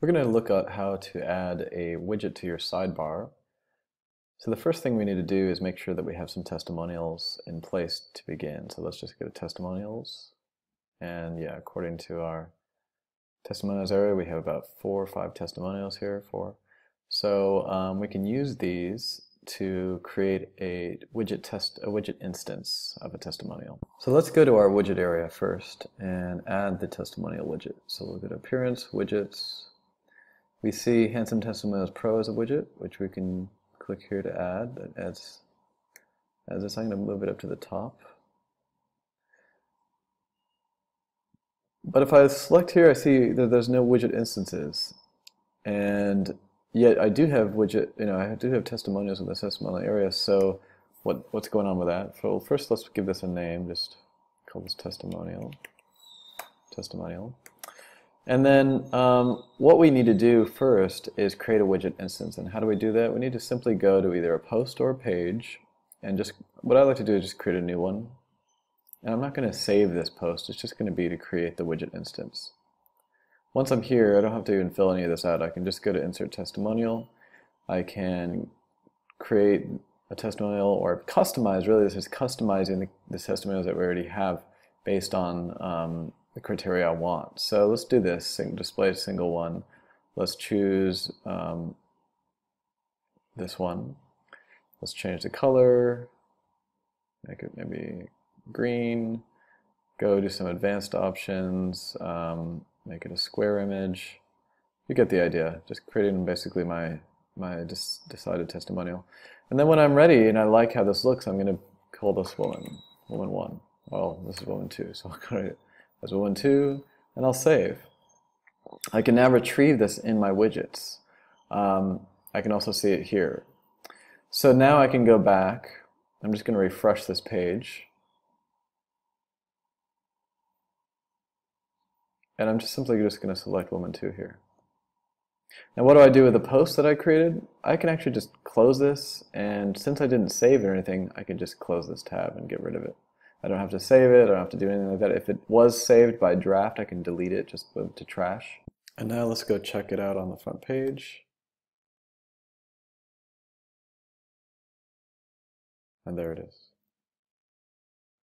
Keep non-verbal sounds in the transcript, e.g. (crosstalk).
We're going to look at how to add a widget to your sidebar. So the first thing we need to do is make sure that we have some testimonials in place to begin. So let's just go to testimonials. And yeah, according to our testimonials area, we have about four or five testimonials here. Four. So um, we can use these to create a widget test, a widget instance of a testimonial. So let's go to our widget area first and add the testimonial widget. So we'll go to Appearance, Widgets, we see Handsome Testimonials Pro as a widget, which we can click here to add. That adds, adds this. I'm going to move it up to the top. But if I select here, I see that there's no widget instances. And yet I do have widget, you know, I do have testimonials in the testimonial area. So what, what's going on with that? So first let's give this a name, just call this testimonial. Testimonial. And then um, what we need to do first is create a widget instance. And how do we do that? We need to simply go to either a post or a page. And just what I like to do is just create a new one. And I'm not going to save this post. It's just going to be to create the widget instance. Once I'm here, I don't have to even fill any of this out. I can just go to Insert Testimonial. I can create a testimonial or customize. Really, this is customizing the, the testimonials that we already have based on um, the criteria I want. So let's do this, display single one. Let's choose um, this one. Let's change the color, make it maybe green, go to some advanced options, um, make it a square image. You get the idea, just creating basically my, my decided testimonial. And then when I'm ready and I like how this looks, I'm going to call this woman, woman one. Well, this is woman two, so (laughs) I'll create it as woman 2, and I'll save. I can now retrieve this in my widgets. Um, I can also see it here. So now I can go back. I'm just going to refresh this page. And I'm just simply just going to select woman 2 here. Now what do I do with the post that I created? I can actually just close this, and since I didn't save or anything, I can just close this tab and get rid of it. I don't have to save it, I don't have to do anything like that. If it was saved by draft, I can delete it, just to trash. And now let's go check it out on the front page. And there it is.